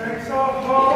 Takes off.